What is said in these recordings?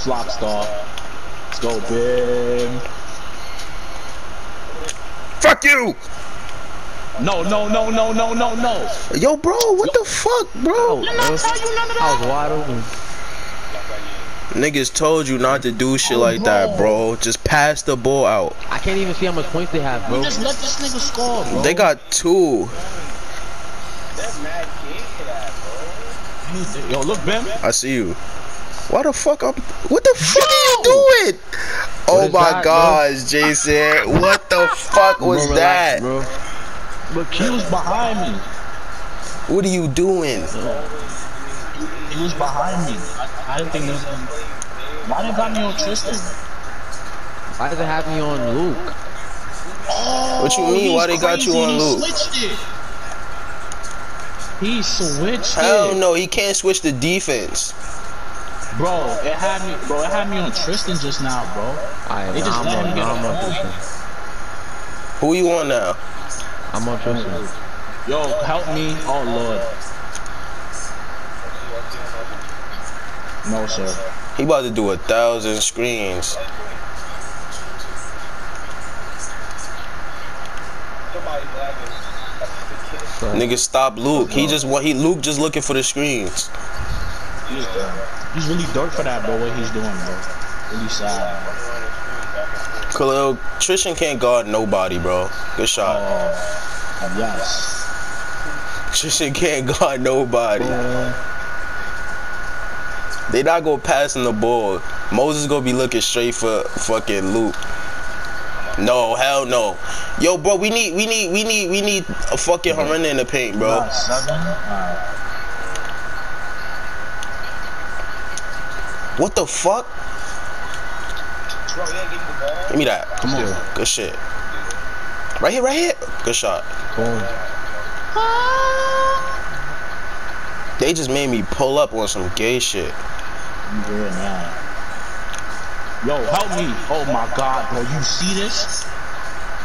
Flop star. Let's go, Bim. Fuck you! No, no, no, no, no, no, no. Yo, bro, what the fuck, bro? Didn't I tell you none of I was wide open. Niggas told you not to do shit oh, like that, bro. Just pass the ball out. I can't even see how much points they have, We bro. just let this nigga score, bro. They got two. Yo, look, Ben. I see you. Why the fuck up? What the fuck are you doing? Oh is my that, gosh, Jason. What the fuck was Bro, that? bro? But he was behind me. What are you doing? He was behind me. I, I didn't think there was gonna... Why they got me on Tristan? Why does it have me on Luke? Oh, What you oh, mean? Why he's they got you crazy. on he Luke? Switched it. He switched Hell it. no, he can't switch the defense. Bro, it had me bro, it had me on Tristan just now, bro. Alright, They just I'm let on, him get I'm on. Tristan. Who you on now? I'm on Tristan. Yo, help me. Oh lord. No sir. He about to do a thousand screens. So, Nigga, stop Luke. He just what he Luke just looking for the screens. He's, he's really dirt for that, bro, what he's doing, bro. Really sad. Khalil, Tristan can't guard nobody, bro. Good shot. Oh, yes. Tristan can't guard nobody. They not gonna pass in the ball. Moses gonna be looking straight for fucking Luke. No, hell no. Yo, bro, we need, we need, we need, we need a fucking Horrenda in the paint, bro. Alright, seven. Alright. What the fuck? Give me that. Come on. Good shit. Right here, right here. Good shot. boom. They just made me pull up on some gay shit. I'm good now. Yo, help me. Oh my god, bro. You see this?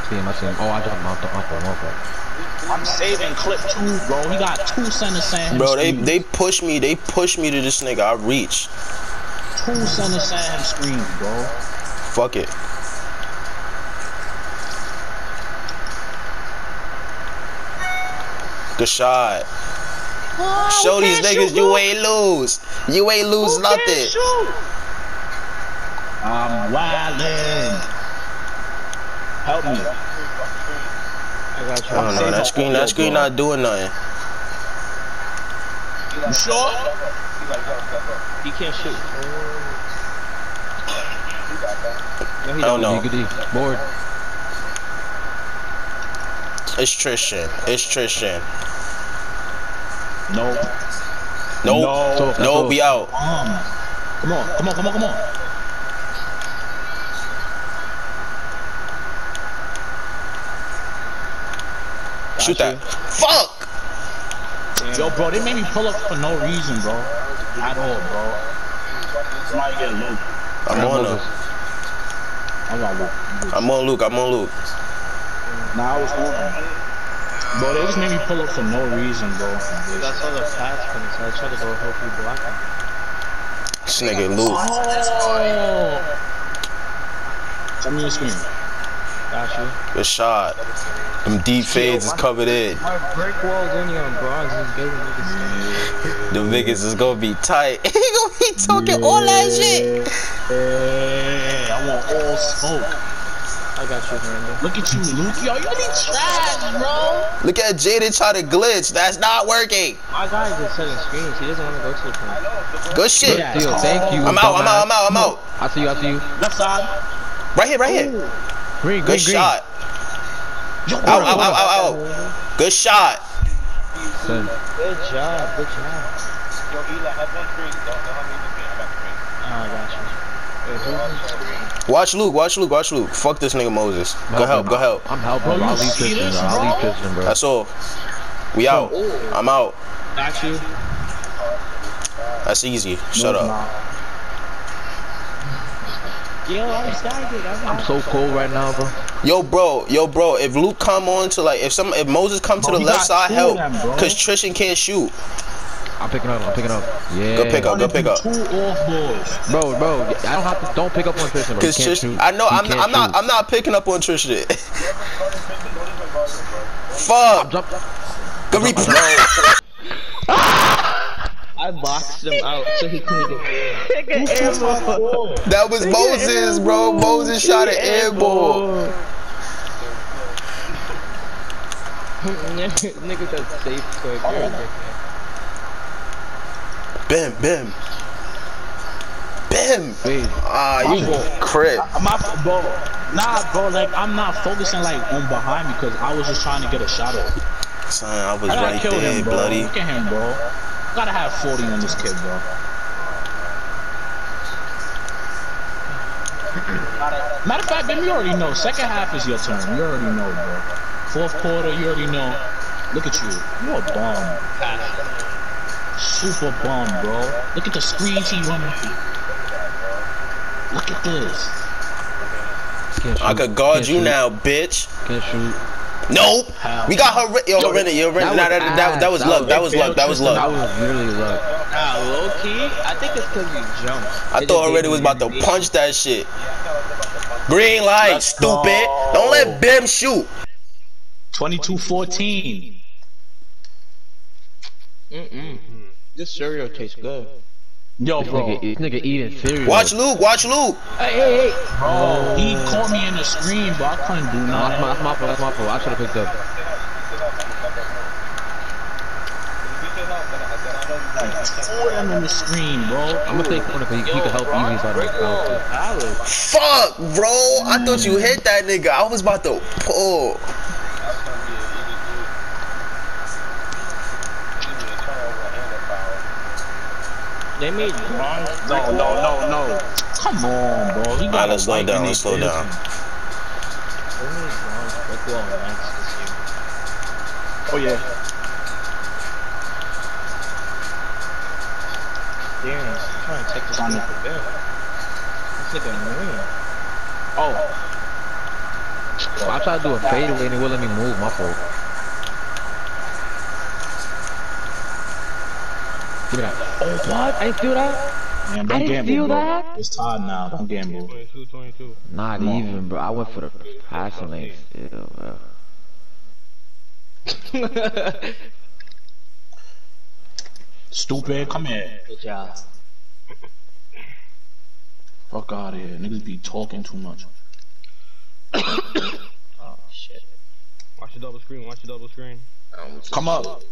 See him, I see him. Oh, I jumped him off the off the off the- I'm saving clip two, bro. He got two center sand. Bro, they screens. they push me. They push me to this nigga. I reach. two center sand screens, bro. Fuck it. Good shot. Show these niggas you ain't lose. You ain't lose nothing. I'm wildin'. Help me. I got I don't know. That screen, that screen not doing nothing. You sure? He can't shoot. No, he I don't know. Good D, good D. Board. It's Tristan. It's Tristan. No. Nope. No. So- No, we out. Um, come on, come on, come on, come on. Shoot that. Fuck. Yo, bro, they made me pull up for no reason, bro. At all, bro. Somebody get Luke. I'm on him. I got Luke. I'm on Luke. I'm on Luke. Nah, I was on him. Bro, they just made me pull up for no reason, bro. That's all the pass from so I tried to go help you block him. This nigga Luke. Oh! Send me your screen. Got you. Good shot. Them deep fades is covered in. My brick walls in here on bronze is getting niggas. The niggas is gonna be tight. he gonna be talking all that shit. Hey, I want all smoke. I got you, Miranda. Look at you, Luke. Yo, you really trash, bro. Look at Jaden try to glitch. That's not working. My guy's just setting screens. He doesn't want to go to the point. Good shit. Yeah. Deal, thank you. I'm out. I'm out. I'm out. I'm out. I see you. I see you. Left side. Right here. Right here. Green, green, Good green. shot. Yo, Out. Out. Out. Out. Out. Good shot. Good job. Good job. I got you. Wait, who- Watch Luke. Watch Luke. Watch Luke. Fuck this nigga Moses. Go help. Go help. I'm helping. Bro, bro. I'll leave see Tristan, bro. I'll leave bro? Tristan, bro. That's all. We out. I'm out. Got you. That's easy. Shut No, up. nah. Yo, I'm excited. I'm so cold right now, bro. Yo, bro, yo, bro. If Luke come on to like, if some, if Moses come to the left side, help, them, cause Tristan can't shoot. I'm picking up. I'm picking up. Yeah. Go pick up. Go pick up. Two off balls. Bro, bro, I don't have to. Don't pick up on Tristan. Bro. Cause Trish, shoot. I know He I'm, can't I'm not. I'm not picking up on Trish shit. Fuck. Jump. Go replay. I boxed him out so he couldn't get That was Moses, bro. Moses shot an air ball. Nigga said safe quick. You're a dickhead. Bim, bim. Bim. Wait. Ah, you crip. I'm not, bro. Nah, bro. Like I'm not focusing like on behind me because I was just trying to get a shot off. Son, I was I right there, him, bro. bloody. Look at him, bro. Gotta have 40 on this kid, bro. Matter of fact, Ben, you already know. Second half is your turn. You already know, bro. Fourth quarter, you already know. Look at you. You're a bum. Super bum, bro. Look at the screens he running through. Look at this. I shoot. could guard Can't you shoot. now, bitch. Can't shoot. Nope. How? We got her. Yo, Horrendous. Yo, Horrendous. Nah, that, that, that was ass. luck. That was luck. That was luck. That was really luck. Nah, low key, I think it's because you jumped. I It thought already was about to ammunition. punch that shit. Green light, Let's stupid. go. Don't let Bim shoot. 22-14. Mm-mm. This cereal tastes good. Yo, This bro. nigga, this nigga eating cereal. Watch Luke. Watch Luke. Hey, hey, hey. Bro, he caught me in the screen, but I couldn't do No, that's my, nothing. that's my fault. That's my fault. I should have picked up. Four of them in the screen, bro. I'm gonna take corner because he, he could help easy so I don't Fuck, bro. I thought you hit that nigga. I was about to pull. They made bronze. No, no, no, no. Come on, bro. He got Alright, let's slow white down, let's slow down. They made bronze brick wall this year. Oh yeah. Darren, I'm trying to take this Trying thing to- for Bill. This nigga annoying. Oh. I tried to do a fadeaway and it wouldn't let me move. My fault. Give me that. Oh, what? I didn't feel that? Man, I don't didn't gamble, feel bro. that. It's tied now. Don't gamble. 22, 22. Not Come on. even, bro. I went for the passing lane still, bro. Stupid. Come here. Good job. Fuck out of here. Niggas be talking too much. Oh, shit. Watch the double screen. Watch the double screen. Um, Come up.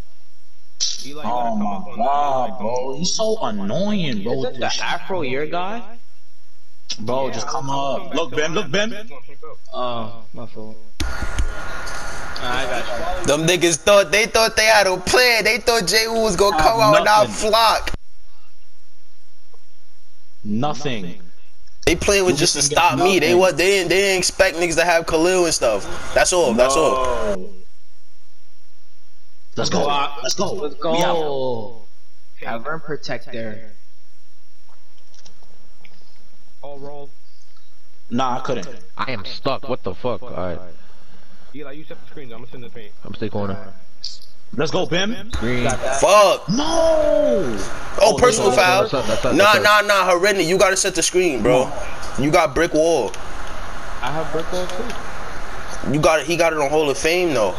Eli, you gotta Oh come my up on god, Eli, bro. He's so annoying, bro. with Isn't this the Afro your guy? Bro, just come up. Look, Ben. Look, Ben. Uh, oh, my fault. I got you. Them niggas thought they thought they had a plan. They thought Jay Wu was gonna come out and not nothing. flock. Nothing. They playing with just to stop ain't me. They what they didn't they didn't expect niggas to have Khalil and stuff. That's all. That's all. No. Let's go. Let's go. Let's We out. go. Have run protect there. All roll. Nah, I couldn't. I am stuck. What the fuck? Alright. Eli, you set the screens. I'm gonna send the paint. I'm stay corner. Let's go, Ben. Green. Fuck. No. Oh, personal that's foul. That's up, that's up, Nah, nah, nah. Horrendous. You gotta set the screen, bro. You got brick wall. I have brick wall too. You got it. He got it on Hall of Fame though.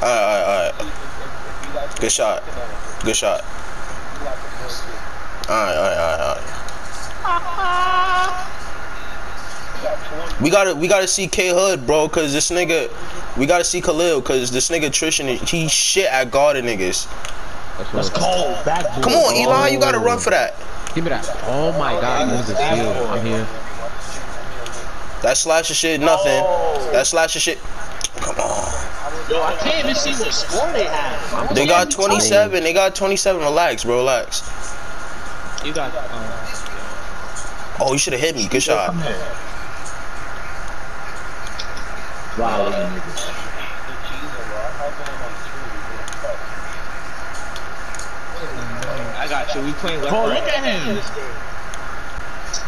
Alright, alright, alright. Good shot. Good shot. Alright, alright, alright, alright. We gotta, we gotta see K Hood, bro, cause this nigga, we gotta see Khalil, cause this nigga Trishan, he shit at guarding niggas. That's Let's go. Come on, Eli, you gotta run for that. Give me that. Oh my god, use the steal. I'm here. That slasher shit, nothing. That slasher shit. Come on. Yo, I can't even see what score they have. They got 27. They got 27. Relax, bro. Relax. You got um, Oh, you should have hit me. Good shot. Come here. Wow, you. I got you. We playing left Bro, look at him.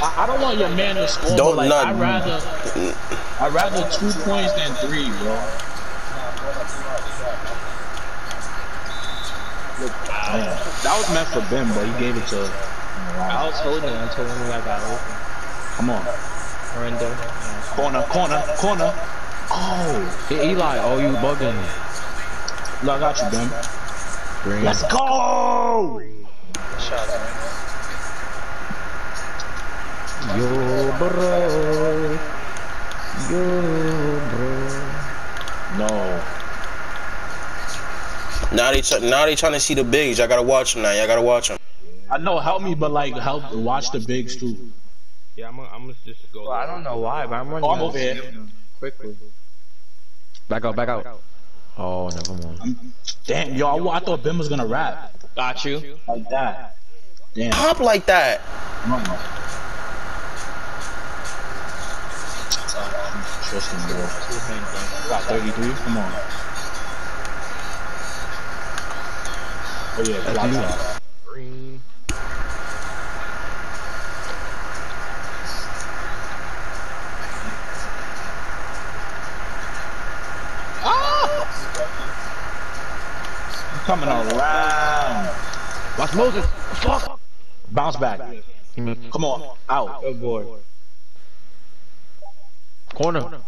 I, I don't want your man to score, Don't but like, not- I'd rather, I'd rather two points than three, bro. That was meant for Ben, but he gave it to. I was holding it until when I got open. Come on. Render. Corner, corner, corner. Oh. Hey, Eli, oh, you bugging. Look, I got you, Ben. Let's go! Yo, bro. Yo, bro. No. Now they try, now they trying to see the bigs. Y'all gotta watch them now. Y'all gotta watch them. I know, help me, but like, help watch the bigs too. Yeah, I'm gonna I'm gonna just go. Well, I don't know why, but I'm running Oh, I'm over here. quickly. Back out, back out. Oh, never mind. Damn, yo, I, I thought Ben was gonna rap Got you. like that. Damn. Pop like that. Come on. Trust him, bro. Got 33. Come on. Oh yeah, That's drop you. that. Ah! Coming around. Watch Moses. Fuck. Bounce back. Come on. Out. Good boy. Corner.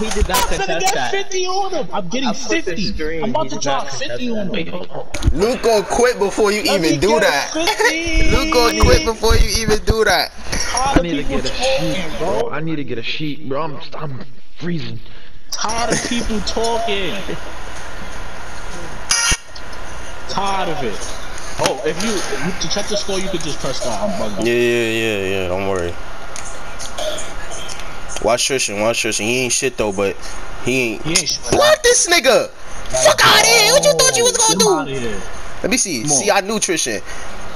He did not I'm gonna contest get that. 50 on him. I'm getting I put 50. I'm about to drop 50 on contest him. Luke gonna quit before you Let even do that. 50. Luke gonna quit before you even do that. I need to get a sheet, bro. I need to get a sheet, bro. I'm, I'm freezing. Tired of people talking. Tired of it. Oh, if you, if you to check the score, you could just press start. I'm. Yeah, yeah, yeah, yeah. Don't worry. Watch Tristan. Watch Tristan. He ain't shit though, but he ain't. He ain't. Block this nigga. Fuck out of here. What you thought you was gonna outta do? Let me see. See, I knew Tristan.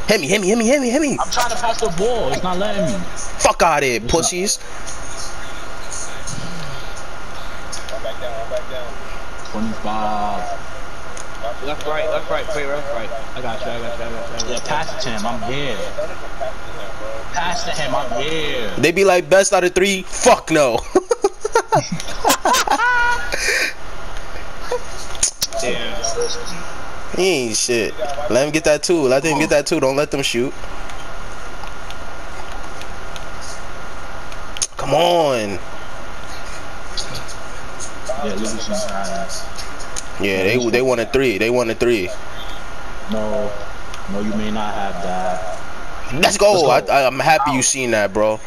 Hit me, hit me, hit me, hit me, hit me. I'm trying to pass the ball. It's not letting me. Fuck out of here, pussies. I'm back down. I'm back down. 25. Left, right, left, right, play left, right. I got you, I got you, I got you. I got you. Yeah, pass it to him. I'm here. Pass to him. I'm here. They be like best out of three. Fuck no. Damn. he ain't shit. Let him get that too. Let him get that too. Don't let them shoot. Come on. Yeah, look at you. guys. Yeah, they they a three. They a three. No, no, you may not have that. Let's go. Let's go. I, I, I'm happy you seen that, bro.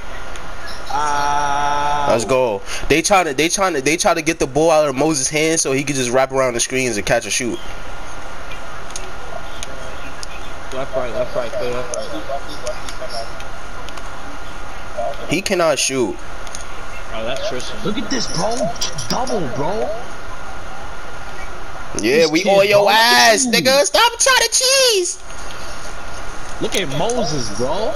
Ah. Let's go. They trying to they trying to they try to get the ball out of Moses' hands so he could just wrap around the screens and catch a shoot. Left, right, left, right, play left, right. He cannot shoot. Oh, that's Tristan. Look at this, bro. Double, bro. Yeah, This we kid, on your ass, Ooh. nigga. Stop trying to cheese. Look at Moses, bro.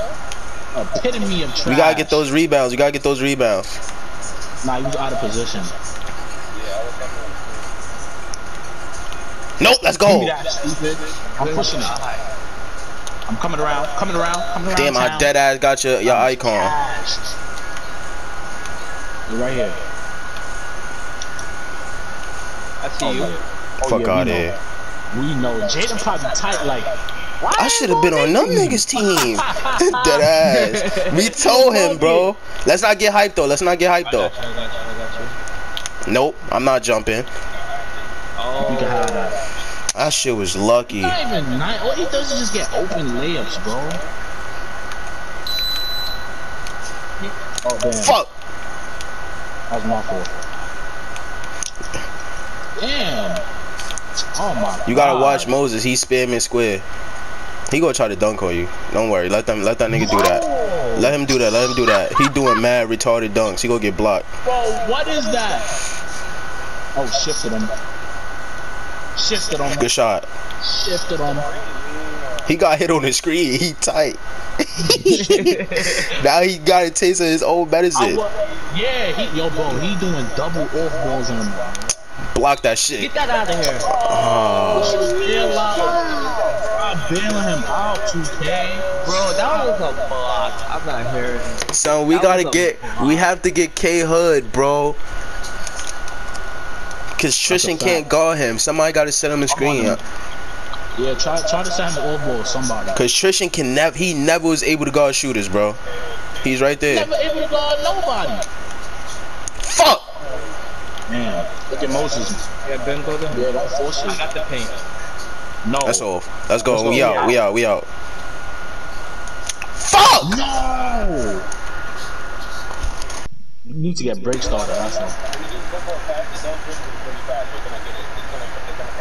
Epitome of trash. We gotta get those rebounds. We gotta get those rebounds. Nah, he was out of position. Nope. Let's go. that. I'm pushing it. I'm coming around, coming around, coming around. Damn, I dead ass got your your icon. Cashed. You're right here. I see Oh, you. Oh, Fuck yeah, out know. here. We know. Jaden probably tight like. Why I should have been on them niggas team. Dead ass. We told him, bro. Let's not get hyped though. Let's not get hyped though. got you, I got you, I got you. Nope. I'm not jumping. We can Oh, that. That shit was lucky. Not even nine. All he does is just get open layups, bro. Oh damn. Fuck. That was my fault. Damn. Oh my. You gotta watch Moses. He's spamming square. He gonna try to dunk on you. Don't worry. Let them. Let that nigga do that. Whoa. Let him do that. Let him do that. He doing mad retarded dunks. He gonna get blocked. Bro, what is that? Oh, shifted him. Shifted him. Good shot. Shifted him. He got hit on the screen. He tight. now he got a taste of his I medicine. yeah, he yo, bro, he doing double off balls on him. Block that shit. Get that out of here. Oh. Bail bailing him out, 2K. Bro, that was a block. I'm not hearing. Son, we That gotta was a get. We have to get K Hood, bro. Cause Tristan fact. can't guard him. Somebody gotta set him a screen. him. Yeah, try try to send him all ball somebody. Cause Tristan can never he never was able to guard shooters, bro. He's right there. Never able to guard nobody. Fuck! Man, look at Moses. Yeah, Ben, go there. Yeah, don't force I got the paint. No. That's all. Let's go. Let's go. We We out. out. We out. We out. Fuck! No. You need to get break started. That's all.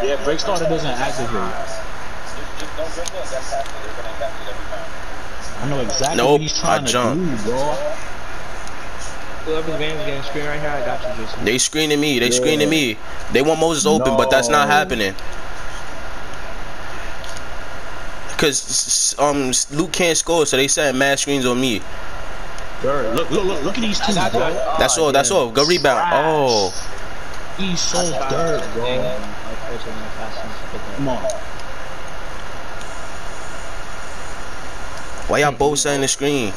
Yeah, break starter doesn't activate. I know exactly Nope, what he's trying I to jumped. do, bro. Whoever's Van's getting screen right here, I got you, Jason. They screening me. They Yeah. screening me. They want Moses open, but that's not happening. Cause s- s- um Luke can't score, so they setting mad screens on me. Dirt. Look, look, look, look at these two, got bro. That's all. That's all. Go rebound. Oh, He's so dirt, bro. Come on. why y'all both setting the screen?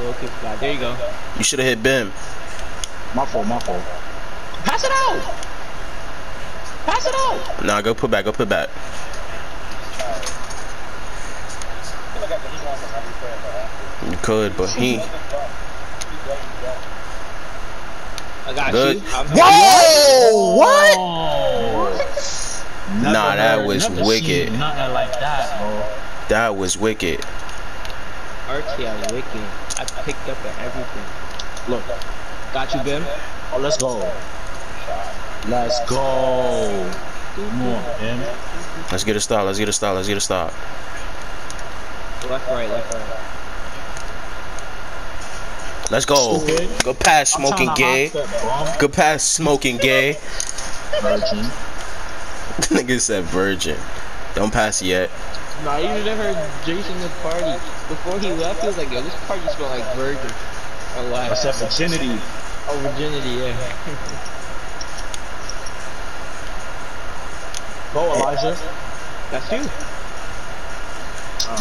Okay. There you go. You should have hit Bim. My fault, my fault. Pass it out. Pass it out. Nah, go put back. Go put back. You could, but he I got good. you. I'm Whoa! What? Oh. Never Nah, that heard- was never wicked. Nothing like that, bro. That was wicked. Archie, I wicked. I picked up at everything. Look. Got you, Bim. Oh, let's go. Let's go. On. Let's get a stop. Let's get a stop. Let's get a stop. Left, right, left, right. Let's go. Stupid. Go past smoking gay. hot step, bro. Go past smoking gay. Virgin. Nigga said virgin. Don't pass yet. Nah, you should have heard Jason the party. Before he left, he was like, yo, this party smell like virgin. I said virginity. Oh, virginity, yeah. Go, Elijah. That's you.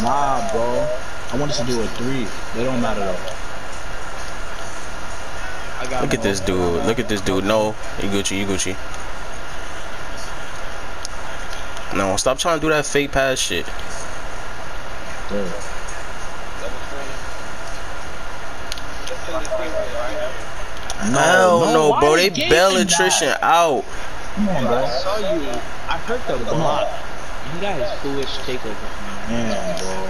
Nah, bro. I wanted to do a three. They don't matter though. I got Look at this dude. Look at this dude. No, you Gucci. You Gucci. No, stop trying to do that fake pass shit. Dude. Hell no, why bro. they They gave bailing him that? Trishan out. Come on, I bro. Saw you. I heard the block. You got his foolish takeover. Man, bro.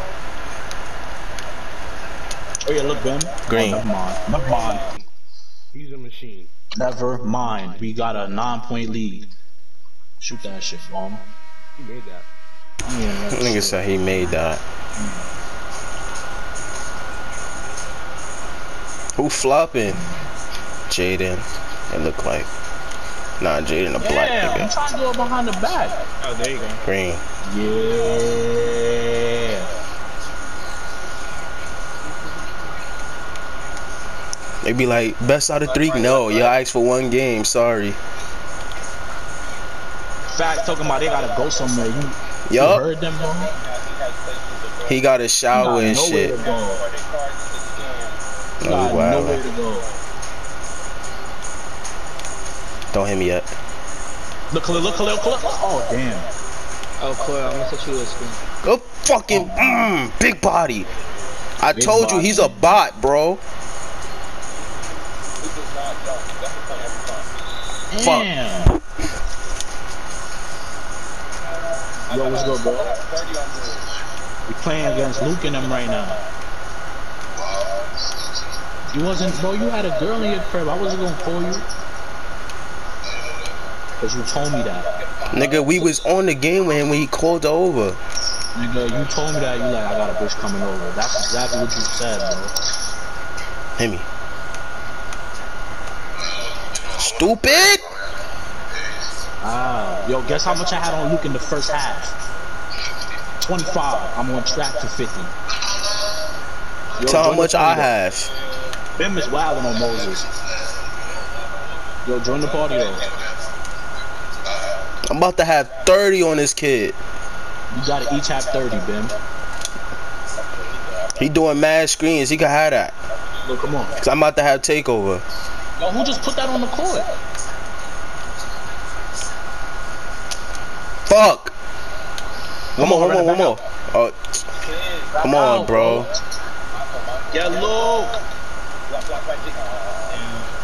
Oh yeah, look, Ben. Green. Oh, never mind. Never mind. He's a machine. Never mind. We got a nine-point lead. Shoot that shit, bomb. He made that. Yeah, that Nigga shit. said he made that. Who flopping? Jaden. It looked like. Nah, Jaden a black Yeah, I'm trying to do it behind the back. Oh, there you go. Green. Yeah. They be like, best out of three? No, you asked for one game. Sorry. Fact talking about they gotta go somewhere. You, you Yup. heard them, bro? He got a shower and shit. to go. You Oh, got wow. Nowhere to go. Don't hit me yet. Look, Khalil, look, Khalil, Khalil. Oh, damn. Oh, Coyle, I'm gonna set you a screen. Go fucking mm, big body. I Big told you he's a bot, bro. Fuck. Damn. Yo, what's good, bro? We playing against Luke and them right now. You wasn't, bro. You had a girl in your crib. I wasn't gonna call you. Cause you told me that. Nigga, we was on the game with him when he called over. Nigga, you told me that. You like, I got a bitch coming over. That's exactly what you said, bro. Hit me. Stupid. Ah, yo, guess how much I had on Luke in the first half? 25. I'm on track to 50. Yo, Tell how much I have. Bim is wilding on Moses. Yo, join the party though. I'm about to have 30 on this kid. You gotta each have 30, Bim. He doing mad screens. He can have that. Look, come on. Cause I'm about to have takeover. Yo, who just put that on the court? Fuck. One more, one more, one more. Oh, come on, bro. Yellow.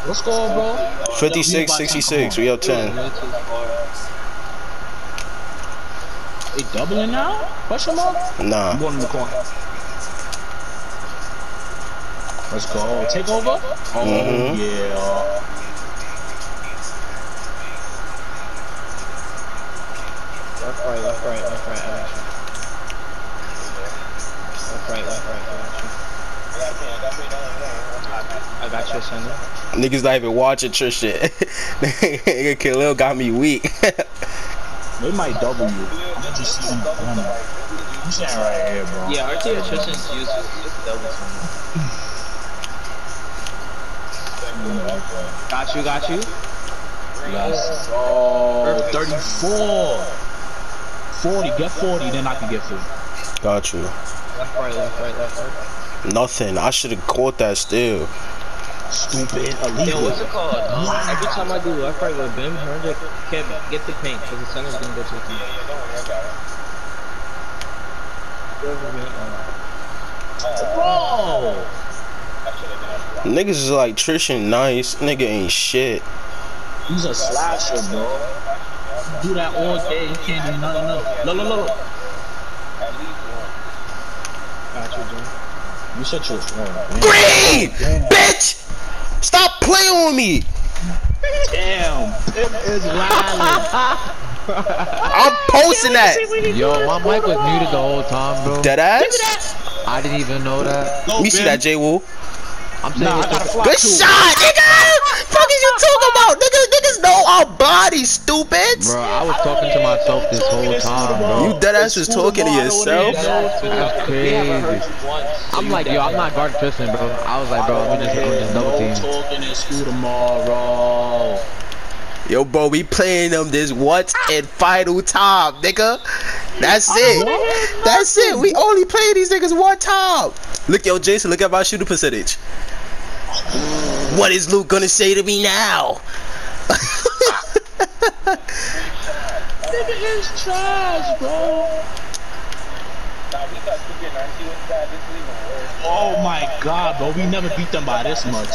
What's going, bro? 56, 66. We up 10. They doubling now? Question mark? I'm Nah. going in the corner. Let's go. Take over? Oh, Mhm. yeah. Left, right, left, right, left, right. You. Left, right, left, right. I got you. I got you, Sunday. Niggas not even watching Trish shit. Nigga Khalil got me weak. They might double you. I'm just in the corner. I'm standing right here, bro. Yeah, RTA Tristan's useless. Just double Sunday. Got you, got you. Yes. Oh, 34. 40. Get 40, then I can get 50. got you. Left, right, left, right, left, right. Nothing. I should have caught that still. Stupid. Yo, Illegal. what's it called? Um, every time I do left, right with Bim, Herndon can't get the paint because the center's gonna go to the paint. Whoever me, um, Bro. Niggas is like Trish and nice. Nigga ain't shit. He's a slasher, bro. Do that all day. He can't do nothing else. Look, look, look. Got you, Jim. You shut your. Oh, Green! Bitch! Stop playing with me! damn. Pip is wildin'. I'm posting that. Yo, my mic was muted the whole time, bro. Dead ass? I didn't even know that. Go, Me see that J Woo. I'm saying Nah, I got a fly Good too. shot, nigga! Fuck is you talking about? Niggas, niggas know our bodies, stupid. Bro, I was talking to myself this whole time, bro. You dead ass was talking to yourself. That's crazy. heard you once. so I'm like, yo, I'm not guarding Tristan, bro. I was like, bro, let me just, let me just double No team. talking in school tomorrow. Yo, bro, we playing them this once and final time, nigga. That's it. That's it. We only play these niggas one time. Look, yo, Jason, look at my shooting percentage. What is Luke gonna say to me now? Nigga is trash, bro. Oh my god, bro. We never beat them by this much.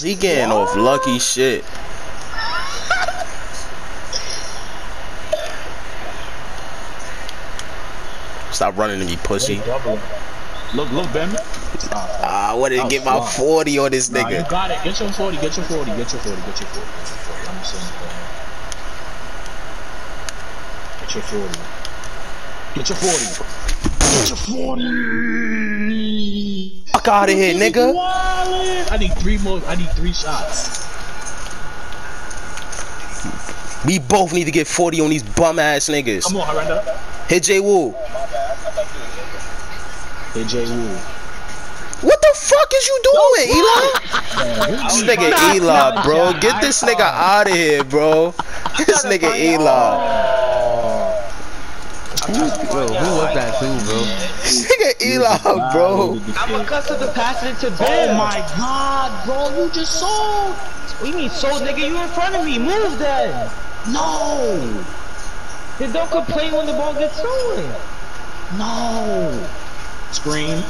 he getting off lucky shit. Stop running to me, pussy. Look, look, Ben. Ah, I wanted to get my 40 on this Nah, you got it. Get your 40, get your 40, get your 40, get your 40. Get your 40. I'm saying, Get your 40. Get your 40. Get your 40. Fuck out of here, nigga. Wildin'. I need three more. I need three shots. We both need to get 40 on these bum ass niggas. Come on, Haranda. Hit J Woo. Hey, J. Woo. What the fuck is you doing, Eli? This nigga Eli, bro. Get this nigga out of here, bro. This nigga Eli. Who, yo, who was that too, bro? This nigga Eli, bro. I'm accustomed to passing it to Ben. Oh my god, bro. You just sold. What do you mean, so nigga? You in front of me. Move then. No. Then don't complain when the ball gets stolen. No. Screen.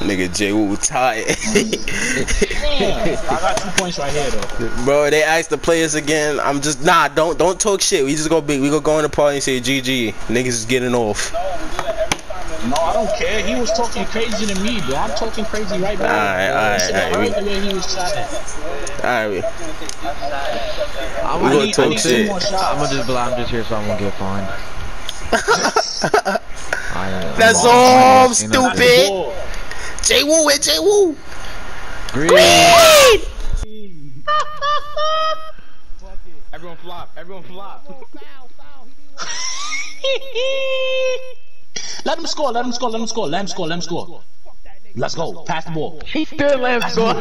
Nigga J Woo tired. Damn. I got two points right here, though. bro, they asked the players again. I'm just nah. Don't don't talk shit. We just go big. We go go in the party and say GG. Niggas is getting off. No, I don't care. He was talking crazy to me, bro. I'm talking crazy right now. Alright, alright, I alright, heard we- the way he was chatting. All right. I'm We gonna need, talk I need two shit. more I'm gonna just be I'm just here so I won't get fined. I, That's I'm- all, I'm just- you know, stupid. J Woo and J Woo. Green. Everyone flop. Everyone flop. Let him score. Let him score. Let him score. Let him score. Let him score. Let's go. Pass the ball. He still let him score.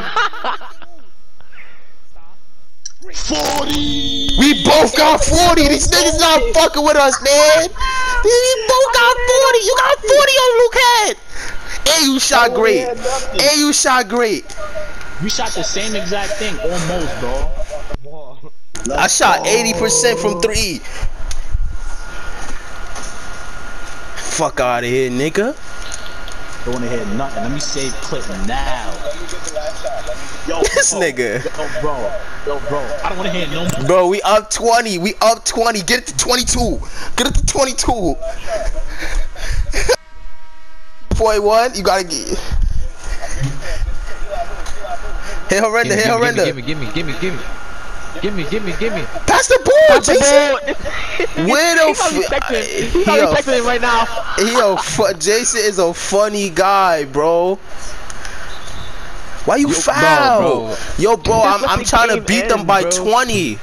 40. We both got 40. These niggas not fucking with us, man. We both got 40. You got 40 on Luke Head. And you shot oh, great. And you shot great. We shot the same exact thing almost, bro. I shot 80% from three. Fuck out of here, nigga. Don't wanna hear nothing. Let me save clip now. Yo, This bro. nigga. Yo, bro. Yo, bro. I don't wanna hear no more. Bro, we up 20. We up 20. Get it to 22. Get it to 22. Point one. You gotta get. Hey, Horrenda. Hey, Horrenda. Gimme, gimme, gimme, gimme. Gimme, gimme, gimme. Pass the ball, Pass the Jason. ball. Where the He's probably f- texting. He's probably texting him right now. He a fu- Jason is a funny guy, bro. Why you Yo, foul? bro, Yo, bro, I'm, I'm trying to beat them by bro. 20.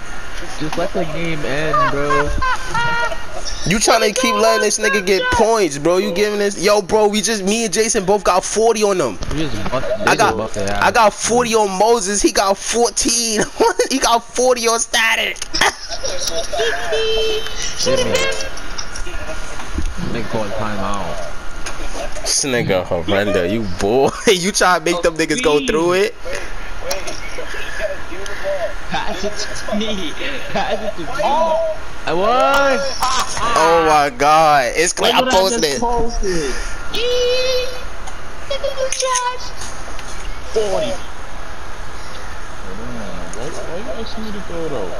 Just let the game end, bro. You trying to keep letting this nigga get points, bro. You giving this. Yo, bro, we just, me and Jason both got 40 on them. We just bust, they I got. I got 40 on Moses. He got 14. he got 40 on Static. Gimme. They call timeout. This nigga horrendous. You boy. you try to make them niggas go through it. Pass it to me. Pass it to me. I won. Oh my god. It's clear. I I posted it. posted. 40. Why, why you asking me to go though?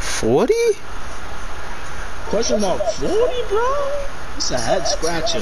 40? Question mark 40, bro? It's a head scratcher.